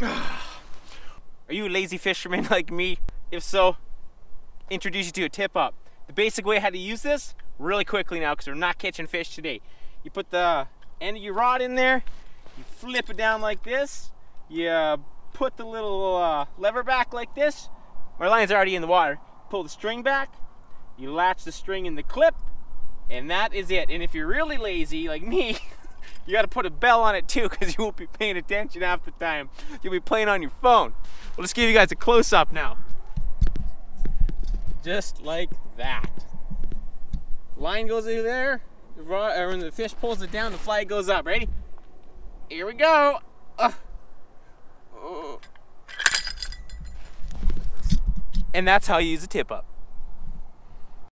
Are you a lazy fisherman like me? If so, introduce you to a tip up. The basic way how to use this, really quickly now, because we're not catching fish today. You put the end of your rod in there, you flip it down like this, you put the little uh, lever back like this. My line's already in the water. Pull the string back, you latch the string in the clip, and that is it. And if you're really lazy, like me, you got to put a bell on it too because you won't be paying attention half the time. You'll be playing on your phone. We'll just give you guys a close up now. Just like that. Line goes through there, when the fish pulls it down, the flag goes up. Ready? Here we go. Uh. And that's how you use a tip up.